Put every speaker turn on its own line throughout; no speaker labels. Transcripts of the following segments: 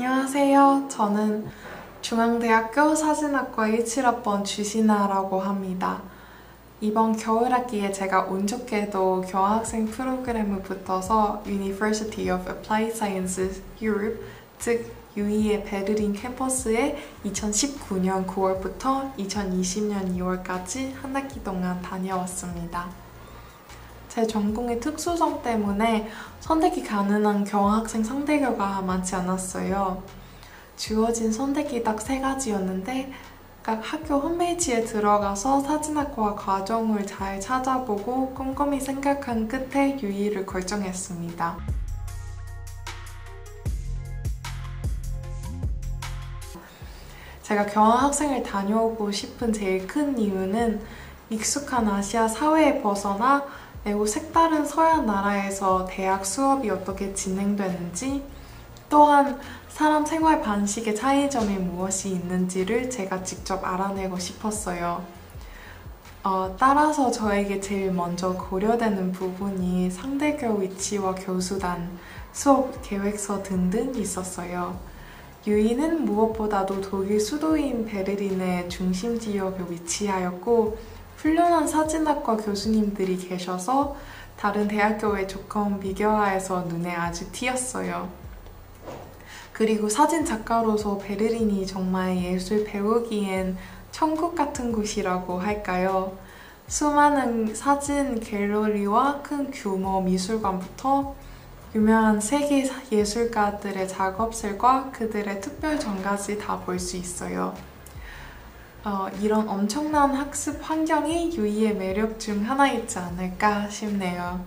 안녕하세요. 저는 중앙대학교 사진학과 17학번 주신아라고 합니다. 이번 겨울 학기에 제가 운 좋게도 교환학생 프로그램을 붙어서 University of Applied Sciences Europe, 즉 UE의 베르린 캠퍼스에 2019년 9월부터 2020년 2월까지 한 학기 동안 다녀왔습니다. 제 전공의 특수성 때문에 선택이 가능한 경학생 상대교가 많지 않았어요. 주어진 선택이 딱 세 가지였는데 각 학교 홈페이지에 들어가서 사진학과 과정을 잘 찾아보고 꼼꼼히 생각한 끝에 유의를 결정했습니다. 제가 경화학생을 다녀오고 싶은 제일 큰 이유는 익숙한 아시아 사회에 벗어나 매우 색다른 서양 나라에서 대학 수업이 어떻게 진행되는지 또한 사람 생활 방식의 차이점이 무엇이 있는지를 제가 직접 알아내고 싶었어요. 어, 따라서 저에게 제일 먼저 고려되는 부분이 상대교 위치와 교수단, 수업 계획서 등등 있었어요. 유이는 무엇보다도 독일 수도인 베르린의 중심 지역에 위치하였고 훌륭한 사진학과 교수님들이 계셔서 다른 대학교의 조건 비교하에서 눈에 아주 띄었어요. 그리고 사진 작가로서 베르린이 정말 예술 배우기엔 천국 같은 곳이라고 할까요? 수많은 사진 갤러리와 큰 규모 미술관부터 유명한 세계 예술가들의 작업실과 그들의 특별 전까지 다 볼 수 있어요. 어, 이런 엄청난 학습 환경이 유이의 매력 중 하나이지 않을까 싶네요.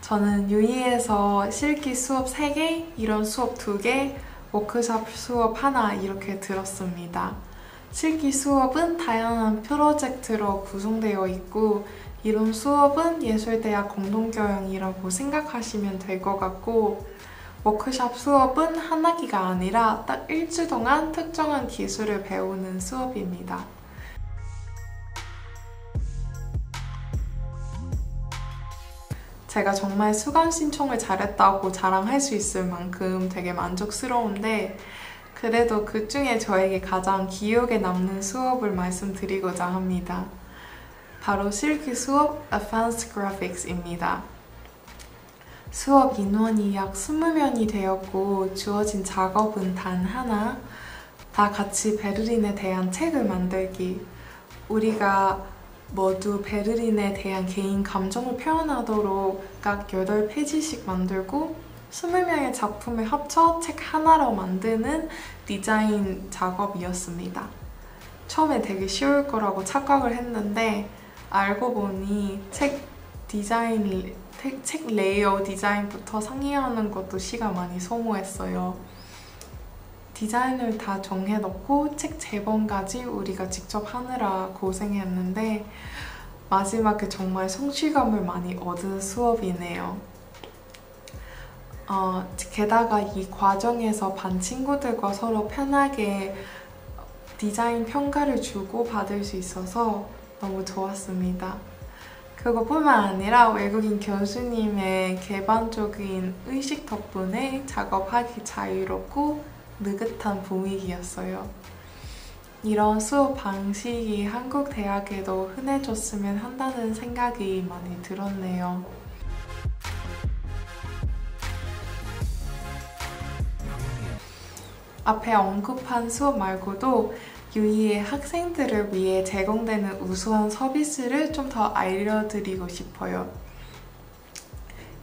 저는 유이에서 실기 수업 3개, 이런 수업 2개, 워크숍 수업 하나 이렇게 들었습니다. 실기 수업은 다양한 프로젝트로 구성되어 있고 이론 수업은 예술대학 공동교양이라고 생각하시면 될 것 같고 워크샵 수업은 한 학기가 아니라 딱 일주 동안 특정한 기술을 배우는 수업입니다. 제가 정말 수강 신청을 잘했다고 자랑할 수 있을 만큼 되게 만족스러운데 그래도 그 중에 저에게 가장 기억에 남는 수업을 말씀드리고자 합니다. 바로 실기 수업 Advanced Graphics입니다. 수업 인원이 약 20명이 되었고 주어진 작업은 단 하나, 다 같이 베르린에 대한 책을 만들기. 우리가 모두 베르린에 대한 개인 감정을 표현하도록 각 8페이지씩 만들고 20명의 작품을 합쳐 책 하나로 만드는 디자인 작업이었습니다. 처음에 되게 쉬울 거라고 착각을 했는데 알고 보니 책 디자인, 책 레이아웃 디자인부터 상의하는 것도 시간 많이 소모했어요. 디자인을 다 정해놓고 책 제본까지 우리가 직접 하느라 고생했는데 마지막에 정말 성취감을 많이 얻은 수업이네요. 어, 게다가 이 과정에서 반 친구들과 서로 편하게 디자인 평가를 주고 받을 수 있어서 너무 좋았습니다. 그것뿐만 아니라 외국인 교수님의 개방적인 의식 덕분에 작업하기 자유롭고 느긋한 분위기였어요. 이런 수업 방식이 한국 대학에도 흔해졌으면 한다는 생각이 많이 들었네요. 앞에 언급한 수업 말고도 유이의 학생들을 위해 제공되는 우수한 서비스를 좀 더 알려드리고 싶어요.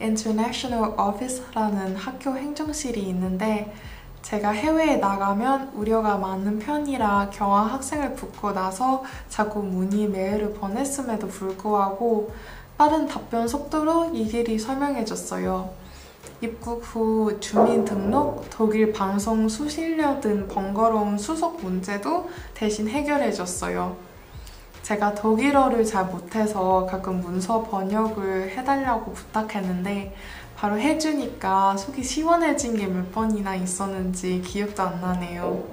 International Office라는 학교 행정실이 있는데 제가 해외에 나가면 우려가 많은 편이라 경화 학생을 붙고 나서 자꾸 문의 메일을 보냈음에도 불구하고 빠른 답변 속도로 이 길이 설명해줬어요. 입국 후 주민등록, 독일 방송 수신료 등 번거로운 수속 문제도 대신 해결해줬어요. 제가 독일어를 잘 못해서 가끔 문서 번역을 해달라고 부탁했는데 바로 해주니까 속이 시원해진 게 몇 번이나 있었는지 기억도 안 나네요.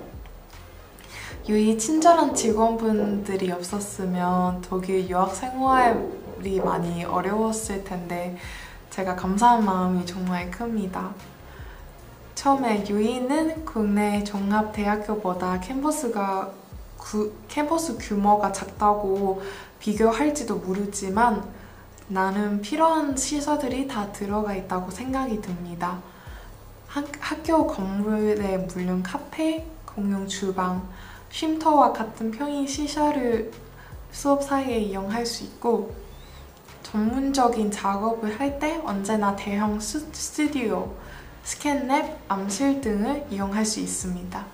유이 친절한 직원분들이 없었으면 독일 유학 생활이 많이 어려웠을 텐데 제가 감사한 마음이 정말 큽니다. 처음에 유이는 국내 종합대학교보다 캠퍼스가 구, 캠퍼스 규모가 작다고 비교할지도 모르지만 나는 필요한 시설들이 다 들어가 있다고 생각이 듭니다. 학, 학교 건물에 물론 카페, 공용 주방, 쉼터와 같은 평행 시설을 수업 사이에 이용할 수 있고 전문적인 작업을 할 때 언제나 대형 스, 스튜디오, scan lab, 암실 등을 이용할 수 있습니다.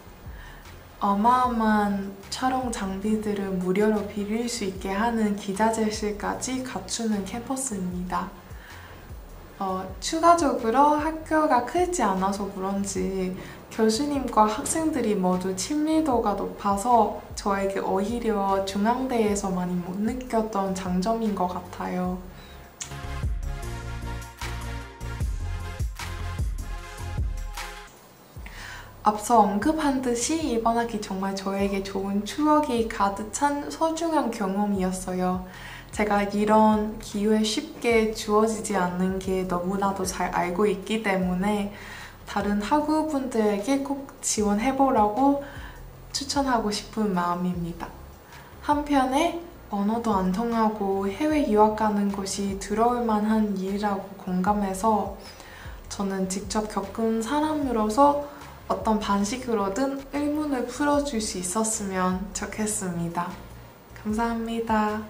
어마어마한 촬영 장비들을 무료로 빌릴 수 있게 하는 기자재실까지 갖추는 캠퍼스입니다. 어, 추가적으로 학교가 크지 않아서 그런지 교수님과 학생들이 모두 친밀도가 높아서 저에게 오히려 중앙대에서 많이 못 느꼈던 장점인 것 같아요. 앞서 언급한 듯이 이번 학기 정말 저에게 좋은 추억이 가득 찬 소중한 경험이었어요. 제가 이런 기회 쉽게 주어지지 않는 게 너무나도 잘 알고 있기 때문에 다른 학우분들에게 꼭 지원해보라고 추천하고 싶은 마음입니다. 한편에 언어도 안 통하고 해외 유학 가는 것이 들어올 만한 일이라고 공감해서 저는 직접 겪은 사람으로서 어떤 방식으로든 의문을 풀어줄 수 있었으면 좋겠습니다. 감사합니다.